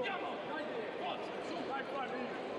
Andiamo! Dai, 4, su, vai, vai,